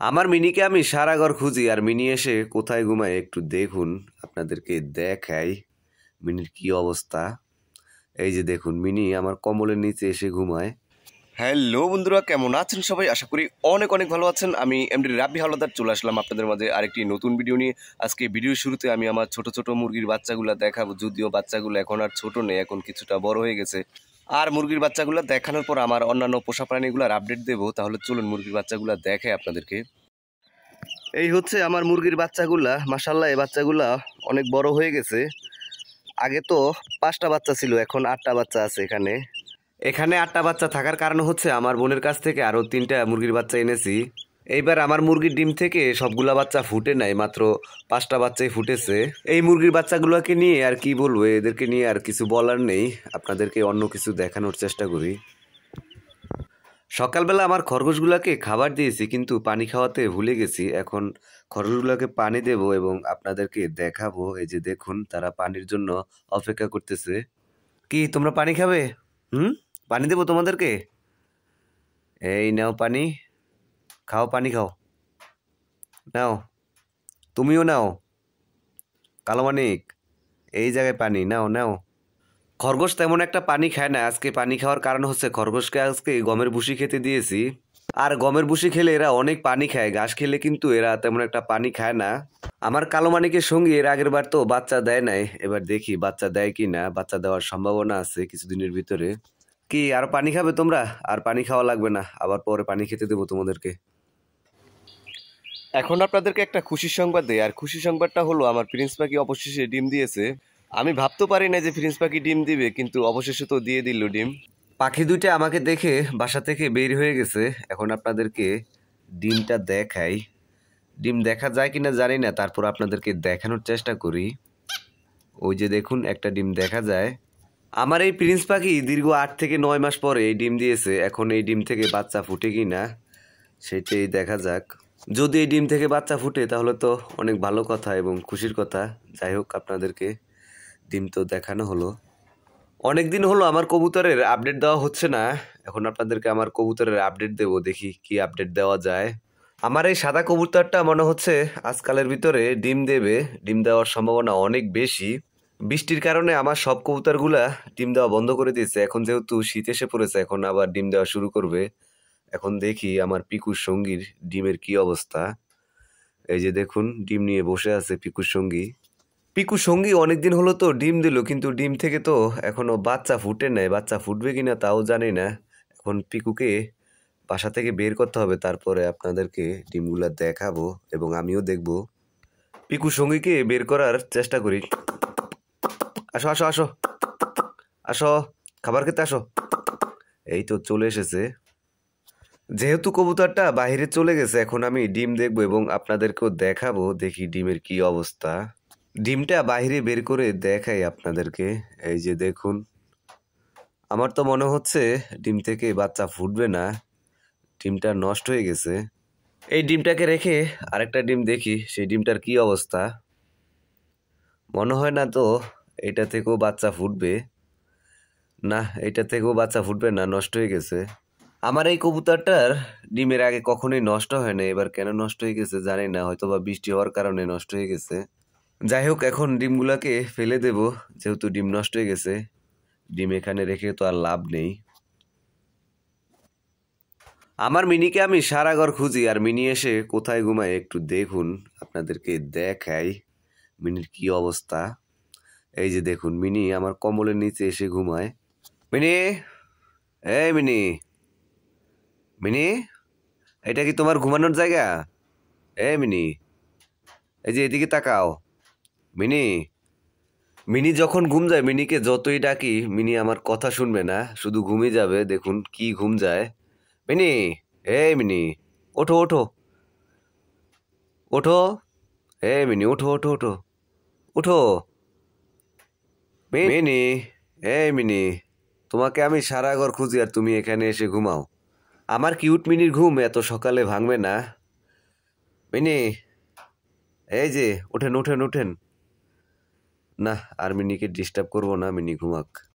আমার মিনিকে আমি সারা ঘর খুঁজি, আর মিনি এসে কোথায় ঘুমায় একটু দেখুন, আপনাদেরকে দেখাই মিনির কি অবস্থা। এই যে দেখুন, মিনি আমার কম্বলের নিচে এসে ঘুমায়। হ্যালো বন্ধুরা, কেমন আছেন সবাই? আশা করি অনেক অনেক ভালো আছেন। আমি এমডি রাব্বি হাওলাদার চলে আসলাম আপনাদের মাঝে আরেকটি নতুন ভিডিও নিয়ে। আজকে ভিডিওর শুরুতে আমি আমার ছোট ছোট মুরগির বাচ্চাগুলো দেখাবো, যদিও বাচ্চাগুলো এখন আর ছোট নেই, এখন কিছুটা বড় হয়ে গেছে। আর মুরগির বাচ্চাগুলো দেখানোর পর আমার অন্যান্য পোষা প্রাণীগুলোর আপডেট দেবো, তাহলে চলুন মুরগির বাচ্চাগুলো দেখে আপনাদেরকে। এই হচ্ছে আমার মুরগির বাচ্চাগুলা মাসাল্লাহ এই বাচ্চাগুলা অনেক বড় হয়ে গেছে। আগে তো পাঁচটা বাচ্চা ছিল, এখন আটটা বাচ্চা আছে এখানে। এখানে আটটা বাচ্চা থাকার কারণ হচ্ছে আমার বোনের কাছ থেকে আরও তিনটা মুরগির বাচ্চা এনেছি। এইবার আমার মুরগির ডিম থেকে সবগুলা বাচ্চা ফুটে নাই, মাত্র পাঁচটা বাচ্চাই ফুটেছে। এই মুরগির বাচ্চাগুলোকে নিয়ে আর কি বলব, এদেরকে নিয়ে আর কিছু বলার নেই। আপনাদেরকে অন্য কিছু দেখানোর চেষ্টা করি। সকালবেলা আমার খরগোশগুলোকে খাবার দিয়েছি, কিন্তু পানি খাওয়াতে ভুলে গেছি। এখন খরগোশগুলোকে পানি দেব এবং আপনাদেরকে দেখাবো। এই যে দেখুন, তারা পানির জন্য অপেক্ষা করতেছে। কি, তোমরা পানি খাবে? হুম? পানি দেবো তোমাদেরকে? এই নাও পানি। খাও, পানি খাও। নাও, তুমিও নাও। কালো মানিক এই জায়গায় পানি, নাও নাও। খরগোশ তেমন একটা পানি খায় না, আজকে পানি খাওয়ার কারণ হচ্ছে খরগোশকে আজকে গমের ভুসি খেতে দিয়েছি। আর গমের ভুসি খেলে এরা অনেক পানি খায়, ঘাস খেলে কিন্তু এরা তেমন একটা পানি খায় না। আমার কালো মানিকের সঙ্গে এর আগের বার তো বাচ্চা দেয় নাই, এবার দেখি বাচ্চা দেয় কি না, বাচ্চা দেওয়ার সম্ভাবনা আছে কিছুদিনের ভিতরে। কি, আর পানি খাবে তোমরা? আর পানি খাওয়া লাগবে না, আবার পরে পানি খেতে দেবো তোমাদেরকে। এখন আপনাদেরকে একটা খুশির সংবাদ দেয় আর খুশির সংবাদটা হলো, আমার প্রিন্স পাখি অবশেষে ডিম দিয়েছে। আমি ভাবতে পারি না যে প্রিন্স পাখি ডিম দিবে, কিন্তু অবশেষে তো দিয়ে দিল ডিম। পাখি দুইটা আমাকে দেখে বাসা থেকে বের হয়ে গেছে। এখন আপনাদেরকে ডিমটা দেখাই। ডিম দেখা যায় কিনা জানি না, তারপর আপনাদেরকে দেখানোর চেষ্টা করি। ওই যে দেখুন, একটা ডিম দেখা যায়। আমার এই প্রিন্স পাখি দীর্ঘ আট থেকে নয় মাস পরে এই ডিম দিয়েছে। এখন এই ডিম থেকে বাচ্চা ফুটে কি না সেটাই দেখা যাক। যদি এই ডিম থেকে বাচ্চা ফুটে, তাহলে তো অনেক ভালো কথা এবং খুশির কথা। যাই হোক, আপনাদেরকে ডিম তো দেখানো হলো। অনেক দিন হলো আমার কবুতরের আপডেট দেওয়া হচ্ছে না। এখন আপনাদেরকে আমার কবুতরের আপডেট দেব, দেখি কি আপডেট দেওয়া যায়। আমার এই সাদা কবুতরটা মনে হচ্ছে আজকালের ভিতরে ডিম দেবে। ডিম দেওয়ার সম্ভাবনা অনেক বেশি। বৃষ্টির কারণে আমার সব কবুতরগুলা ডিম দেওয়া বন্ধ করে দিয়েছে। এখন যেহেতু শীত এসে পড়েছে, এখন আবার ডিম দেওয়া শুরু করবে। এখন দেখি আমার পিকুর সঙ্গীর ডিমের কি অবস্থা। এই যে দেখুন, ডিম নিয়ে বসে আছে পিকুর সঙ্গী। পিকু সঙ্গী অনেকদিন হলো তো ডিম দিল, কিন্তু ডিম থেকে তো এখনও বাচ্চা ফুটে নেয় বাচ্চা ফুটবে কিনা তাও জানি না। এখন পিকুকে বাসা থেকে বের করতে হবে, তারপরে আপনাদেরকে ডিমগুলো দেখাবো এবং আমিও দেখব। পিকু সঙ্গীকে বের করার চেষ্টা করি। আসো আসো আসো। আসো, খাবার খেতে আসো। এই তো চলে এসেছে। যেহেতু কবুতরটা বাইরে চলে গেছে, এখন আমি ডিম দেখব এবং আপনাদেরকেও দেখাবো, দেখি ডিমের কি অবস্থা। ডিমটা বাইরে বের করে দেখাই আপনাদেরকে। এই যে দেখুন, আমার তো মনে হচ্ছে ডিম থেকে বাচ্চা ফুটবে না, ডিমটা নষ্ট হয়ে গেছে। এই ডিমটাকে রেখে আরেকটা ডিম দেখি, সেই ডিমটার কি অবস্থা। মনে হয় না তো, এটা থেকেও বাচ্চা ফুটবে। না, এটা থেকেও বাচ্চা ফুটবে না, নষ্ট হয়ে গেছে। আমার এই কবুতরটার ডিমের আগে কখনোই নষ্ট হয় না এবার কেন নষ্ট হয়ে গেছে জানি না হয়তো বা বৃষ্টি হওয়ার কারণে নষ্ট হয়ে গেছে। যাই হোক, এখন ডিমগুলোকে ফেলে দেব, যেহেতু ডিম নষ্ট হয়ে গেছে। ডিম এখানে রেখে তো আর লাভ নেই। আমার মিনিকে আমি সারা ঘর খুঁজি, আর মিনি এসে কোথায় ঘুমায় একটু দেখুন, আপনাদেরকে দেখাই মিনির কি অবস্থা। এই যে দেখুন, মিনি আমার কম্বলের নিচে এসে ঘুমায়। মিনি! এই মিনি! মিনি, এটা কি তোমার ঘুমানোর জায়গা? এ মিনি, এই যে এদিকে তাকাও। মিনি মিনি যখন ঘুম যায়, মিনিকে যতই ডাকি, মিনি আমার কথা শুনবে না, শুধু ঘুমিয়ে যাবে, দেখুন কি ঘুম যায়। মিনি, এই মিনি, ওঠো ওঠো। ওঠো এ মিনি, ওঠো ওঠো ওঠো। ওঠো। মিনি, এই মিনি, তোমাকে আমি সারা ঘর খুঁজি আর তুমি এখানে এসে ঘুমাও। আমার কিউট মিনির ঘুম এত সকালে ভাঙবে না। মিনি, এই যে ওঠেন ওঠেন ওঠেন না, আর মিনিকে ডিস্টার্ব করব না, মিনি ঘুমাক।